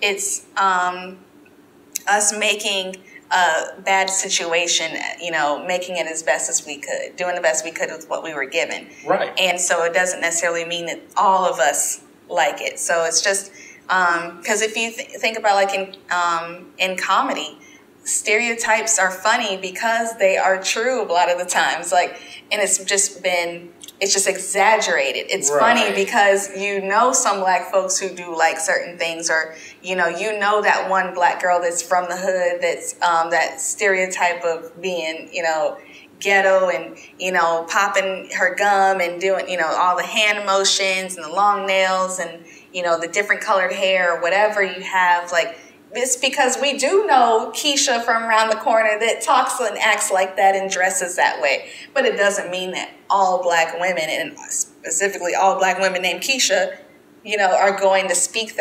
it's um, us making a bad situation, you know, making it as best as we could, doing the best we could with what we were given. Right. And so it doesn't necessarily mean that all of us like it. So it's just because um, if you th- think about like in um, in comedy, stereotypes are funny because they are true a lot of the times. Like, and it's just been it's just exaggerated. It's right. funny because you know some black folks who do like certain things, or you know, you know that one black girl that's from the hood that's um, that stereotype of being, you know, ghetto and you know popping her gum and doing you know all the hand motions and the long nails and you know the different colored hair or whatever you have like it's because we do know Keisha from around the corner that talks and acts like that and dresses that way. But it doesn't mean that all black women, and specifically all black women named Keisha, you know, are going to speak that.